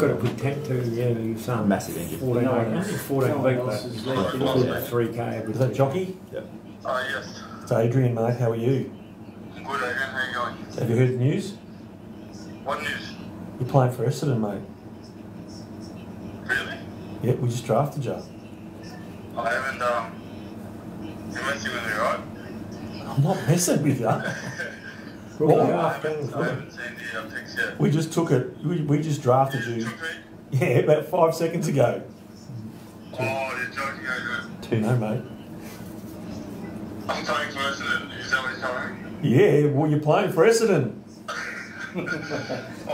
got a good temp too. Yeah, he was um, Massive injury. 14, No, no, 14 no big, but else is left in good there. 3k Is that Jockey? Oh, yes. It's Adrian, mate. How are you? I'm good, Adrian. How you going? Have you heard the news? What news? You're playing for Essendon, mate. Really? Yep, we just drafted you. I haven't, um... You're messing with me, right? I'm not messing with you. Rookie What? I half, young I haven't seen the uh, pics yet. We just took it. We, we just drafted you. Took? Yeah, about five seconds ago. Oh, you're joking, Adrian. Two, no, mate. I'm playing for Essendon. Is that what you're telling? Yeah, well, you're playing for Essendon. Oh,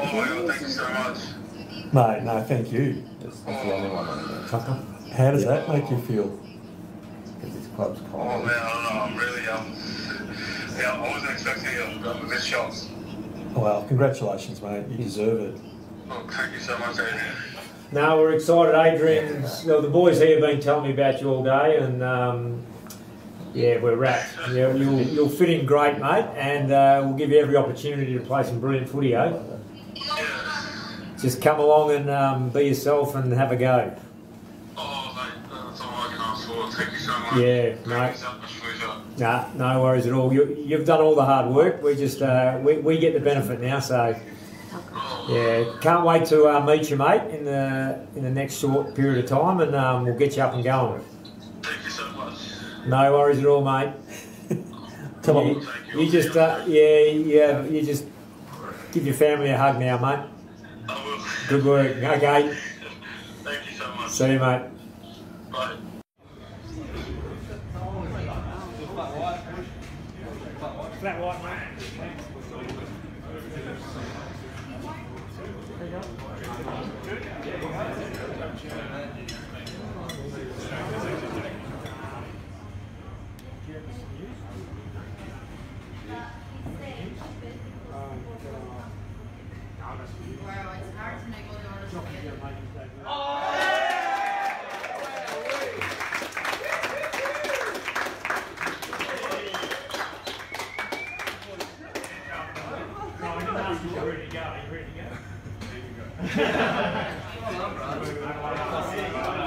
my God, thank you so much. Mate, no, thank you. That's, that's the only one on there. Tucker. How does that make you feel? Because this club's Oh, cold. man, I don't know. I'm really, um... Yeah, I wasn't expecting it. I'm a bit shocked. Well, congratulations, mate. You deserve it. Oh, thank you so much, Adrian. No, we're excited. Adrian's, well, the boys here have been telling me about you all day, and um, yeah, we're wrapped. Yeah, you'll, you'll fit in great, mate, and uh, we'll give you every opportunity to play some brilliant footy, eh? Just come along and um, be yourself and have a go. Oh, mate, that's all I can ask for. Thank you so much. Yeah, Thank mate. Nah, no worries at all. You, you've done all the hard work. We just uh, we, we get the benefit now. So yeah, can't wait to uh, meet you, mate, in the in the next short period of time, and um, we'll get you up and going. Thank you so much. No worries at all, mate. Come on. You, you just uh, yeah yeah you just give your family a hug now, mate. I will. Good work. Okay, Thank you so much. see you, mate. Flat white, mate. Wow, it's hard to make all the orders oh, together. Well,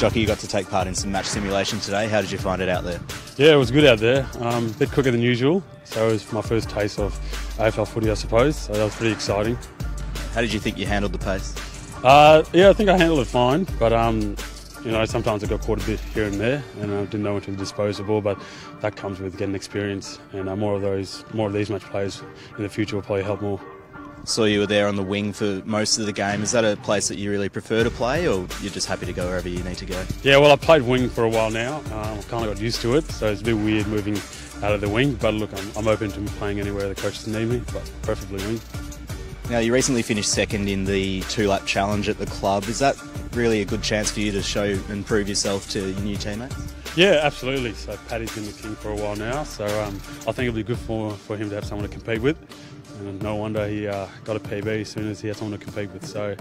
Jockey, you got to take part in some match simulation today. How did you find it out there? Yeah, it was good out there. Um, a bit quicker than usual, so it was my first taste of AFL footy, I suppose. So that was pretty exciting. How did you think you handled the pace? Uh, yeah, I think I handled it fine, but um, you know, sometimes I got caught a bit here and there, and I didn't know when to dispose the ball. But that comes with getting experience, and uh, more of those, more of these match players in the future will probably help more. Saw you were there on the wing for most of the game. Is that a place that you really prefer to play, or you're just happy to go wherever you need to go? Yeah, well, I played wing for a while now. Um, I kind of got used to it, so it's a bit weird moving out of the wing. But look, I'm, I'm open to playing anywhere the coaches need me, but preferably wing. Now, you recently finished second in the two-lap challenge at the club. Is that really a good chance for you to show and prove yourself to your new teammates? Yeah, absolutely. So Paddy's been the king for a while now, so um, I think it'll be good for, for him to have someone to compete with. And no wonder he uh, got a PB as soon as he had someone to compete with. So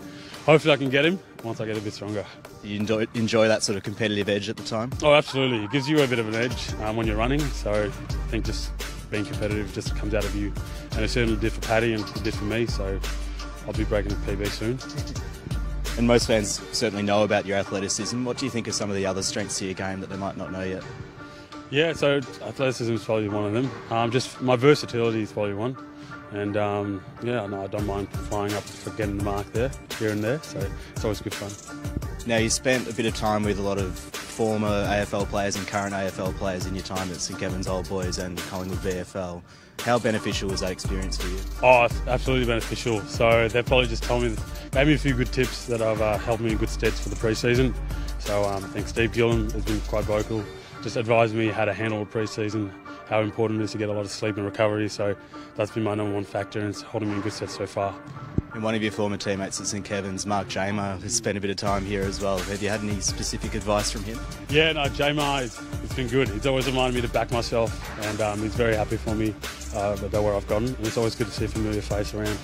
hopefully I can get him once I get a bit stronger. You enjoy, enjoy that sort of competitive edge at the time? Oh, absolutely. It gives you a bit of an edge um, when you're running. So I think just being competitive just comes out of you. And it certainly did for Paddy and it did for me. So I'll be breaking the PB soon. And most fans certainly know about your athleticism. What do you think are some of the other strengths to your game that they might not know yet? Yeah, so athleticism is probably one of them. Um, just my versatility is probably one. And um, yeah, no, I don't mind flying up for getting the mark there, here and there. So it's always good fun. Now, you spent a bit of time with a lot of former AFL players and current AFL players in your time at St Kevin's Old Boys and Collingwood VFL. How beneficial was that experience for you? Oh, it's absolutely beneficial. So they've probably just told me, gave me a few good tips that have uh, helped me in good steads for the pre-season. So um, I think Steve Gillen has been quite vocal, just advised me how to handle a pre-season, how important it is to get a lot of sleep and recovery. So that's been my number one factor and it's holding me in good stead so far. And one of your former teammates at St Kevin's, Mark Jamar, has spent a bit of time here as well. Have you had any specific advice from him? Yeah, no, Jamar, it's, it's been good. He's always reminded me to back myself, and um, he's very happy for me uh, about where I've gotten. And it's always good to see a familiar face around.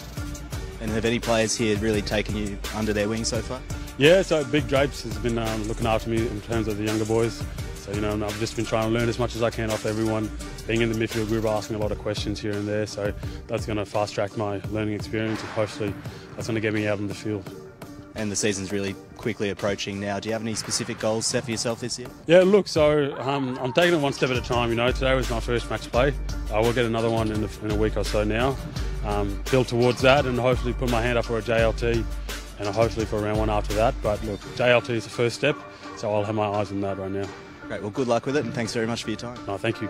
And have any players here really taken you under their wing so far? Yeah, so Big Drapes has been um, looking after me in terms of the younger boys. So, you know, I've just been trying to learn as much as I can off everyone, being in the midfield group, asking a lot of questions here and there. So that's going to fast track my learning experience and hopefully that's going to get me out on the field. And the season's really quickly approaching now. Do you have any specific goals set for yourself this year? Yeah, look, so um, I'm taking it one step at a time. You know, today was my first match play. I will get another one in, the, in a week or so now. Um, build towards that and hopefully put my hand up for a JLT and hopefully for a round one after that. But look, JLT is the first step, so I'll have my eyes on that right now. Great, well, good luck with it and thanks very much for your time. No, thank you.